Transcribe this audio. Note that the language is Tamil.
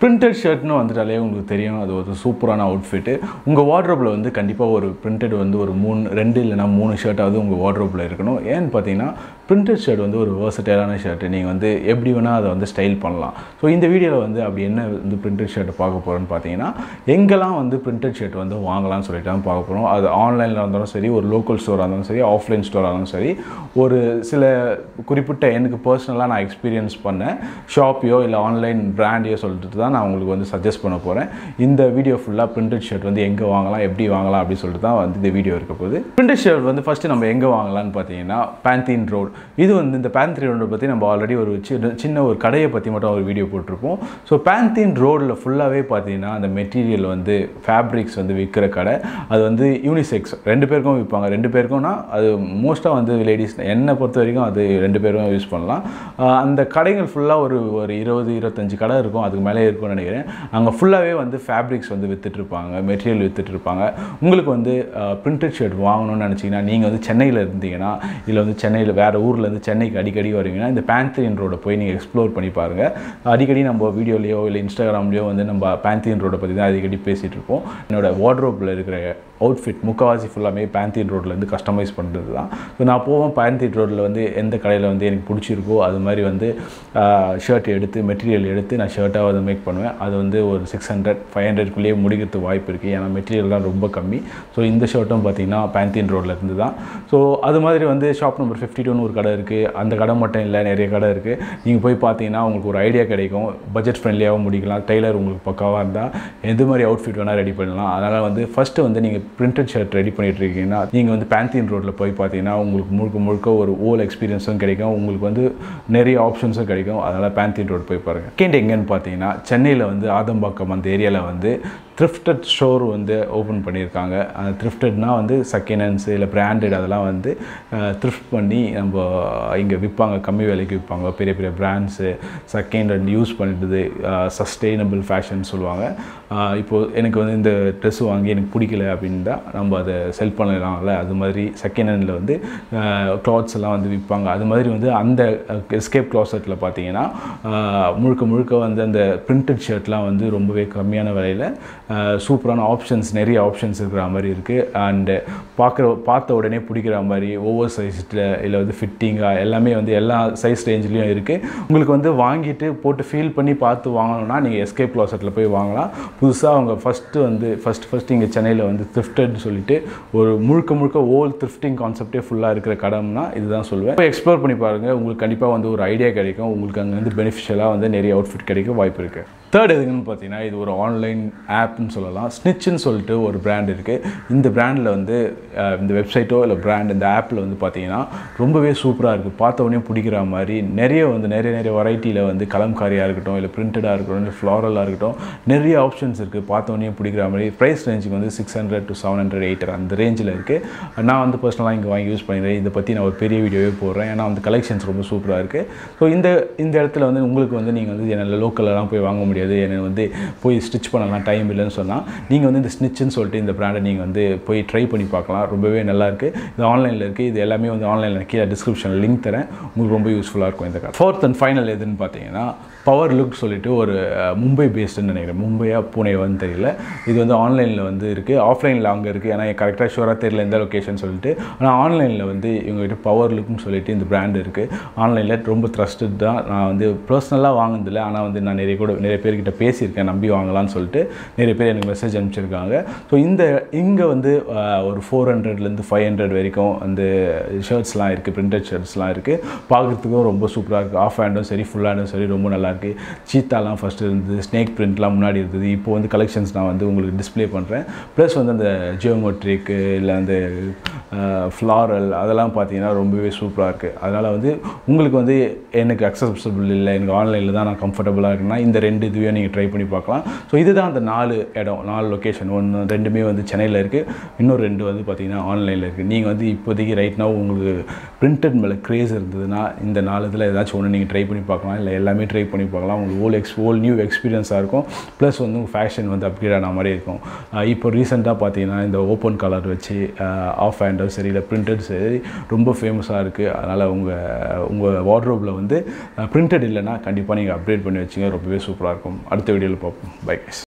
பிரிண்டட் ஷர்ட்னு வந்துட்டாலே உங்களுக்கு தெரியும். அது ஒரு சூப்பரான அவுட்ஃபிட்டு உங்கள் வார்ட்ரோப்பில் வந்து கண்டிப்பாக ஒரு பிரிண்டட் வந்து ஒரு மூணு ரெண்டு இல்லைனா மூணு ஷர்ட்டாவது உங்கள் வார்ட்ரோப்பில் இருக்கணும். ஏன்னு பார்த்தீங்கன்னா பிரிண்டட் ஷர்ட் வந்து ஒரு வேர்சடைலான ஷர்ட்டு நீங்கள் வந்து எப்படி வேணால் அதை வந்து ஸ்டைல் பண்ணலாம். ஸோ இந்த வீடியோவில் வந்து அப்படி என்ன வந்து பிரிண்டட் ஷர்ட்டை பார்க்க போகிறோன்னு பார்த்தீங்கன்னா எங்கெல்லாம் வந்து பிரிண்டட் ஷர்ட் வந்து வாங்கலாம்னு சொல்லிட்டு தான் பார்க்க போகிறோம் அது ஆன்லைனில் இருந்தாலும் சரி ஒரு லோக்கல் ஸ்டோராக இருந்தாலும் சரி ஆஃப்லைன் ஸ்டோராக இருந்தாலும் சரி ஒரு சில குறிப்பிட்ட எனக்கு பர்சனலாக நான் எக்ஸ்பீரியன்ஸ் பண்ணேன் ஷாப்பையோ இல்லை ஆன்லைன் பிராண்டையோ சொல்லிட்டு தான் நான் உங்களுக்கு வந்து சஜஸ்ட் பண்ண போகிறேன் இந்த வீடியோ ஃபுல்லாக பிரிண்டட் ஷர்ட் வந்து எங்கே வாங்கலாம் எப்படி வாங்கலாம் அப்படின்னு சொல்லிட்டு தான் வந்து இந்த வீடியோ இருக்க போகுது. பிரிண்டட் ஷர்ட் வந்து ஃபஸ்ட்டு நம்ம எங்கே வாங்கலாம்னு பார்த்தீங்கன்னா பேந்தீன் ரோட் இது வந்து இந்த பேந்தீன் ரோடை பற்றி நம்ம ஆல்ரெடி ஒரு சின்ன சின்ன ஒரு கடையை பற்றி மட்டும் ஒரு வீடியோ போட்டிருப்போம். ஸோ பேன்தீன் ரோடில் ஃபுல்லாகவே பார்த்தீங்கன்னா அந்த மெட்டீரியல் வந்து ஃபேப்ரிக்ஸ் வந்து விற்கிற கடை. அது வந்து யூனிசெக்ஸ் ரெண்டு பேருக்கும் விற்பாங்க. ரெண்டு பேருக்கும்னா அது மோஸ்ட்டாக வந்து லேடிஸ் என்னை பொறுத்த வரைக்கும் அது ரெண்டு பேரும் யூஸ் பண்ணலாம். அந்த கடைகள் ஃபுல்லாக ஒரு ஒரு இருபது இருபத்தஞ்சு கடை இருக்கும். அதுக்கு மேலே இருக்கும்னு நினைக்கிறேன். அங்கே ஃபுல்லாகவே வந்து ஃபேப்ரிக்ஸ் வந்து விற்றுட்ருப்பாங்க மெட்டீரியல் விற்றுட்ருப்பாங்க உங்களுக்கு வந்து பிரிண்டட் ஷர்ட் வாங்கணும்னு நினச்சிங்கன்னா நீங்கள் வந்து சென்னையில் இருந்தீங்கன்னா இல்லை வந்து சென்னையில் வேறு ஊர்லேருந்து சென்னைக்கு அடிக்கடி வருவீங்கன்னா இந்த பேந்தீன் ரோடை போய் நீங்கள் எக்ஸ்ப்ளோர் பண்ணி பாருங்கள் அடிக்கடி நம்ம வீடியோலையோ இல்லை இன்ஸ்டாகிராம்லேயோ வந்து நம்ம பேந்தீன் ரோடை பற்றி தான் அடிக்கடி பேசிகிட்டு இருப்போம். என்னோட வார்ட்ரோப்பில் இருக்கிற அவுட்ஃபிட் முக்கால்வாசி ஃபுல்லாமே பேந்தீட் ரோட்டில் வந்து கஸ்டமைஸ் பண்ணுறது தான் ஸோ நான் போவேன் பேந்தீன் ரோட்டில் வந்து எந்த கடையில் வந்து எனக்கு பிடிச்சிருக்கோ அது மாதிரி வந்து ஷர்ட் எடுத்து மெட்டீரியல் எடுத்து நான் ஷர்ட்டாக வந்து மேக் பண்ணுவேன். அது வந்து ஒரு சிக்ஸ் ஹண்ட்ரட் ஃபைவ் ஹண்ட்ரட்குள்ளேயே முடிக்கிறதுக்கு வாய்ப்பு இருக்குது ஏன்னா மெட்டீரியல்லாம் ரொம்ப கம்மி. ஸோ இந்த ஷர்ட்டும் பார்த்தீங்கன்னா பேந்தீன் ரோட்டில் இருந்து தான் ஸோ அது மாதிரி வந்து ஷாப் நம்பர் ஃபிஃப்டி டூன்னு ஒரு கடை இருக்குது அந்த கடை மட்டும் இல்லை நிறைய கடை இருக்குது நீங்கள் போய் பார்த்தீங்கன்னா உங்களுக்கு ஒரு ஐடியா கிடைக்கும். பட்ஜெட் ஃப்ரெண்ட்லியாகவும் முடிக்கலாம். டெய்லர் உங்களுக்கு பக்காவாக இருந்தால் எந்த மாதிரி அவுட்ஃபிட் வேணால் ரெடி பண்ணலாம். அதனால் வந்து ஃபஸ்ட்டு வந்து நீங்கள் பிரிண்டட் ஷர்ட் ரெடி பண்ணிட்டு இருக்கீங்கன்னா நீங்கள் வந்து பேந்தியன் ரோட்டில் போய் பார்த்தீங்கன்னா உங்களுக்கு முழுக்க முழுக்க ஒரு ஓல் எக்ஸ்பீரியன்ஸும் கிடைக்கும். உங்களுக்கு வந்து நிறைய ஆப்ஷன்ஸும் கிடைக்கும். அதனால் பேந்தியன் ரோடு போய் பாருங்கள் கேண்ட் எங்கேன்னு பார்த்தீங்கன்னா சென்னையில் வந்து ஆதம்பாக்கம் அந்த ஏரியாவில் வந்து த்ரிஃப்டட் ஸ்டோர் வந்து ஓப்பன் பண்ணியிருக்காங்க. அந்த த்ரிஃப்டட்னா வந்து செகண்ட் ஹேண்ட்ஸ் இல்லை பிராண்டட் அதெல்லாம் வந்து த்ரிஃப்ட் பண்ணி நம்ம இங்கே விற்பாங்க கம்மி விலைக்கு விற்பாங்க பெரிய பெரிய பிராண்ட்ஸு செகண்ட் ஹேண்ட் யூஸ் பண்ணிட்டு சஸ்டெயினபிள் ஃபேஷன் சொல்லுவாங்க. இப்போது எனக்கு வந்து இந்த ட்ரெஸ் வாங்கி எனக்கு பிடிக்கல அப்படின்னு தான் நம்ம அதை செல் பண்ணலாம்ல. அது மாதிரி செகண்ட் ஹேண்டில் வந்து க்ளாத்ஸ் எல்லாம் வந்து விற்பாங்க அது மாதிரி வந்து அந்த எஸ்கேப் க்ளாசெட்டில் பார்த்தீங்கன்னா முழுக்க முழுக்க வந்து அந்த பிரிண்டட் ஷர்ட்லாம் வந்து ரொம்பவே கம்மியான விலையில் சூப்பரான ஆப்ஷன்ஸ் நிறைய ஆப்ஷன்ஸ் இருக்கிற மாதிரி இருக்குது அண்டு பார்க்குற பார்த்த உடனே பிடிக்கிற மாதிரி ஓவர் சைஸில் இல்லை வந்து ஃபிட்டிங்காக எல்லாமே வந்து எல்லா சைஸ் ரேஞ்சிலையும் இருக்குது உங்களுக்கு வந்து வாங்கிட்டு போட்டு ஃபீல் பண்ணி பார்த்து வாங்கணும்னா நீங்கள் எஸ்கேப் க்ளாசெட்டில் போய் வாங்கலாம். புதுசாக அவங்க ஃபஸ்ட்டு வந்து ஃபஸ்ட் ஃபஸ்ட்டு இங்கே சென்னையில் வந்து த்ரிஃப்டட்னு சொல்லிட்டு ஒரு முழுக்க முழுக்க ஓல் த்ரிஃப்டிங் கான்செப்டே ஃபுல்லாக இருக்கிற கடம்னா இதுதான் சொல்லுவேன். போய் எக்ஸ்ப்ளோர் பண்ணி பாருங்கள் உங்களுக்கு கண்டிப்பாக வந்து ஒரு ஐடியா கிடைக்கும். உங்களுக்கு அங்கே வந்து பெனிஃபிஷியலாக வந்து நிறைய அவுட்ஃபிட் கிடைக்க வாய்ப்பு இருக்குது தேர்ட் எதுக்குன்னு பார்த்தீங்கன்னா இது ஒரு ஆன்லைன் ஆப்னு சொல்லலாம். ஸ்னிச்சுன்னு சொல்லிட்டு ஒரு பிராண்ட் இருக்குது இந்த பிராண்டில் வந்து இந்த வெப்சைட்டோ இல்லை பிராண்ட் இந்த ஆப்பில் வந்து பார்த்தீங்கன்னா ரொம்பவே சூப்பராக இருக்குது பார்த்தவொடனே பிடிக்கிற மாதிரி நிறைய வந்து நிறைய நிறைய வெரைட்டியில் வந்து கலம்காரியாக இருக்கட்டும் இல்லை பிரிண்டடாக இருக்கட்டும் இல்லை ஃப்ளாரலாக இருக்கட்டும் நிறைய ஆப்ஷன்ஸ் இருக்குது பார்த்தவொடனே பிடிக்கிற மாதிரி ப்ரைஸ் ரேஞ்சுக்கு வந்து six hundred to seven hundred eight அந்த ரேஞ்சில் இருக்குது நான் வந்து பர்சனலாக இங்கே வாங்கி யூஸ் பண்ணிடுறேன் இதை பற்றி நான் ஒரு பெரிய வீடியோவே போடுறேன். ஏன்னா வந்து கலெக்ஷன்ஸ் ரொம்ப சூப்பராக இருக்குது ஸோ இந்த இந்த இடத்துல வந்து உங்களுக்கு வந்து நீங்கள் வந்து என்னால் லோக்கலெலாம் போய் வாங்க முடியும் முடியாது. எனக்கு வந்து போய் ஸ்டிச் பண்ணலாம் டைம் இல்லைன்னு சொன்னால் நீங்கள் வந்து இந்த ஸ்னிச்சுன்னு சொல்லிட்டு இந்த ப்ராண்டை நீங்கள் வந்து போய் ட்ரை பண்ணி பார்க்கலாம். ரொம்பவே நல்லாயிருக்கு இது ஆன்லைனில் இருக்குது இது எல்லாமே வந்து ஆன்லைனில் கீழே டிஸ்கிரிப்ஷனில் லிங்க் தரேன். உங்களுக்கு ரொம்ப யூஸ்ஃபுல்லாக இருக்கும் இந்த கார்டு ஃபோர்த் அண்ட் ஃபைனல் எதுன்னு பார்த்தீங்கன்னா பவர் லுக் சொல்லிட்டு ஒரு மும்பை பேஸ்டுன்னு நினைக்கிறேன். மும்பையா பூனேவான்னு தெரியல. இது வந்து ஆன்லைனில் வந்து இருக்குது ஆஃப்லைனில் அங்கே இருக்குது ஏன்னா கரெக்டாக ஷூராக தெரியல எந்த லொக்கேஷன் சொல்லிட்டு. ஆனால் ஆன்லைனில் வந்து இவங்ககிட்ட பவர் லுக்னு சொல்லிட்டு இந்த பிராண்ட் இருக்குது ஆன்லைனில் ரொம்ப ட்ரஸ்டட் தான். நான் வந்து பர்சனலாக வாங்கினதில்ல. ஆனால் வந்து நான் நிறைய கூட நிறைய பேர்கிட்ட பேசியிருக்கேன். நம்பி வாங்கலாம்னு சொல்லிட்டு நிறைய பேர் எனக்கு மெசேஜ் அனுப்பிச்சிருக்காங்க. ஸோ இந்த இங்கே வந்து ஒரு ஃபோர் ஹண்ட்ரட்லேருந்து ஃபைவ் ஹண்ட்ரட் வரைக்கும் அந்த ஷர்ட்ஸ்லாம் இருக்குது பிரிண்டட் ஷர்ட்ஸ்லாம் இருக்குது பார்க்குறதுக்கும் ரொம்ப சூப்பராக இருக்குது ஆஃப் ஹேண்டும் சரி ஃபுல் ஹேண்டும் சரி ரொம்ப நல்லா நல்லாயிருக்கு சீத்தாலாம் ஃபஸ்ட்டு இருந்தது ஸ்னேக் பிரிண்ட்லாம் முன்னாடி இருந்தது. இப்போ வந்து கலெக்ஷன்ஸ் நான் வந்து உங்களுக்கு டிஸ்பிளே பண்ணுறேன் ப்ளஸ் வந்து அந்த ஜியோமெட்ரிக்கு இல்லை அந்த ஃப்ளாரல் அதெல்லாம் பார்த்தீங்கன்னா ரொம்பவே சூப்பராக இருக்குது அதனால் வந்து உங்களுக்கு வந்து எனக்கு அக்சஸபிள் இல்லை எனக்கு ஆன்லைனில் தான் நான் கம்ஃபர்டபுளாக இருக்குன்னா இந்த ரெண்டு இதுவே நீங்கள் ட்ரை பண்ணி பார்க்கலாம். ஸோ இதுதான் அந்த நாலு இடம் நாலு லொக்கேஷன் ஒன்று ரெண்டுமே வந்து சென்னையில் இருக்குது இன்னொரு ரெண்டு வந்து பார்த்திங்கன்னா ஆன்லைனில் இருக்குது நீங்கள் வந்து இப்போதைக்கு ரைட்னா உங்களுக்கு பிரிண்டட் மேலே க்ரேஸ் இருந்ததுன்னா இந்த நாலு இதில் ஏதாச்சும் ஒன்று நீங்கள் ட்ரை பண்ணி பார்க்கலாம். இல்லை எல்லாமே ட்ரை பண்ணி பார்க்கலாம். உங்களுக்கு ஓல் எக்ஸ் ஓல் நியூ எக்ஸ்பீரியன்ஸாக இருக்கும். ப்ளஸ் வந்து உங்கள் ஃபேஷன் வந்து அப்கிரேட் ஆன மாதிரி இருக்கும். இப்போ ரீசெண்டாக பார்த்தீங்கன்னா இந்த ஓப்பன் கலர் வச்சு ஆஃப் ஹேண்டும் சரி இல்லை பிரிண்டட் சரி ரொம்ப ஃபேமஸாக இருக்குது அதனால் உங்கள் உங்கள் வார்ட்ரோப்பில் வந்து பிரிண்டட் இல்லைன்னா கண்டிப்பாக நீங்கள் அப்டேட் பண்ணி வச்சுங்க. ரொம்பவே சூப்பராக இருக்கும். அடுத்த வீடியோவில் பார்ப்போம். Bye guys